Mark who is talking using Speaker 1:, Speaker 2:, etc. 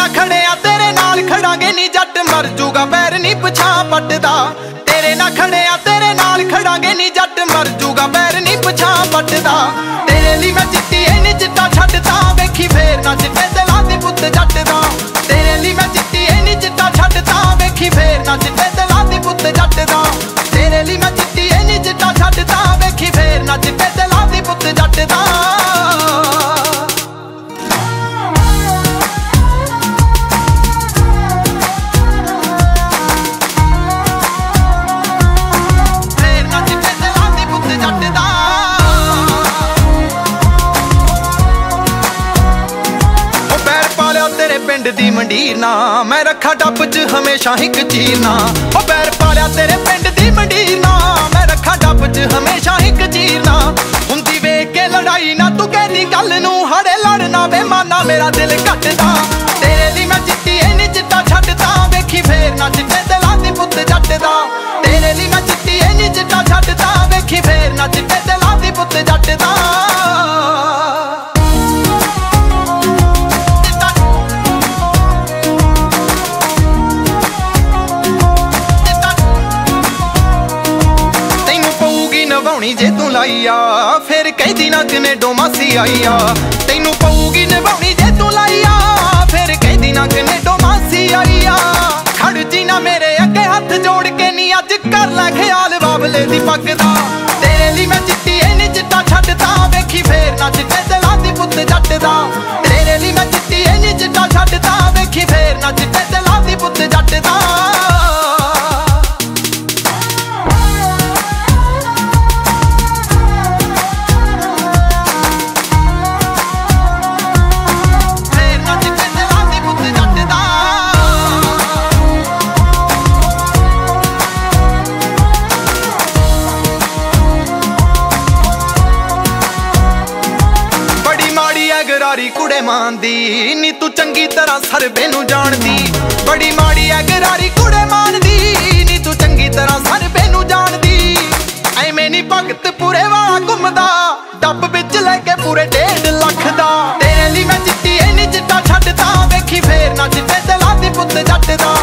Speaker 1: ਨਾ ਖੜਿਆ, ਤੇਰੇ ਨਾਲ ਖੜਾਂਗੇ ਨਹੀਂ ਜੱਟ ਮਰ ਜੂਗਾ, ਪੈਰ ਨਹੀਂ ਪਛਾਂ ਪੱਟਦਾ। ਤੇਰੇ ਨਾਲ ਖੜਿਆ, ਤੇਰੇ ਨਾਲ ਖੜਾਂਗੇ ਨਹੀਂ ਜੱਟ ਮਰ ਜੂਗਾ, ਪੈਰ ਨਹੀਂ ਪਛਾਂ ਪੱਟਦਾ। ਤੇਰੇ ਲਈ ਮੈਂ ਚਿੱਟੀ ਐ ਨਹੀਂ ਚਿੱਟਾ ਛੱਡਦਾ। ਵੇਖੀ ਫੇਰ ਨਾ ਚਿੱਟੇ ਪਿੰਡ ਦੀ ਮੰਡੀਰ ਨਾ। ਮੈਂ ਰੱਖਾ ਡੱਬ 'ਚ ਹਮੇਸ਼ਾ ਇੱਕ ਚੀਰ ਨਾ। ਪੈਰ ਪਾੜਿਆ ਤੇਰੇ ਪਿੰਡ ਦੀ ਮੰਡੀਰ ਨਾ। ਮੈਂ ਰੱਖਾ ਡੱਬ 'ਚ ਹਮੇਸ਼ਾ ਇੱਕ ਚੀਰ ਨਾ। ਹੁੰਦੀ ਵੇਖ ਕੇ ਲੜਾਈ ਨਾ। ਤੂੰ ਕਹਿੰਦੀ ਗੱਲ ਨੂੰ ਹੜੇ ਲੜਨਾ ਬੇਮਾਨਾ ਮੇਰਾ ਦਿਲ ਪਊਗੀ ਜੇ ਤੂੰ ਲਾਈ ਆ ਫਿਰ ਕਹਿੰਦੀ ਨਾ ਕਨੇਡੋ ਮਾਸੀ ਆਈ ਆ ਤੈਨੂੰ ਪਊਗੀ ਨਵਾਉਣੀ ਜੇ ਤੂੰ ਲਾਈ ਆ ਫਿਰ ਕਹਿੰਦੀ ਨਾ ਕਨੇਡੋ ਡੋਮਾਸੀ ਆਈ ਆ ਖੜ ਜੀ ਨਾ ਮੇਰੇ ਅੱਗੇ ਹੱਥ ਜੋੜ ਕੇ ਨੀ ਅੱਜ ਕਰ ਲੈ ਖਿਆਲ ਬਾਬਲੇ ਦੀ ਪੱਗ ਦਾ। ਯਾਰੀ ਕੁੜੇ ਮਾਨਦੀ, ਨੀ ਤੂੰ ਚੰਗੀ ਤਰ੍ਹਾਂ ਸਰਬੇ ਨੂੰ ਜਾਣਦੀ। ਬੜੀ ਮਾੜੀ ਐ, ਗਰਾਰੀ ਕੁੜੇ ਮਾਨਦੀ, ਨੀ ਤੂੰ ਚੰਗੀ ਤਰ੍ਹਾਂ ਸਰਬੇ ਨੂੰ ਜਾਣਦੀ। ਐਵੇਂ ਨੀ ਭਗਤ ਪੂਰੇ ਵਾਲਾ ਘੁੰਮਦਾ, ਡੱਬ ਵਿੱਚ ਲੈ ਕੇ ਪੂਰੇ ਡੇਢ ਲੱਖ ਦਾ। ਤੇਰੇ ਲਈ ਮੈਂ ਚਿੱਟੀ ਐ, ਨੀ ਚਿੱਟਾ ਛੱਡਦਾ, ਵੇਖੀ ਫੇਰ ਨਾ ਚਿੱਟੇ ਤੇ ਲਾਦੀ ਪੁੱਤ ਜੱਟ ਦਾ।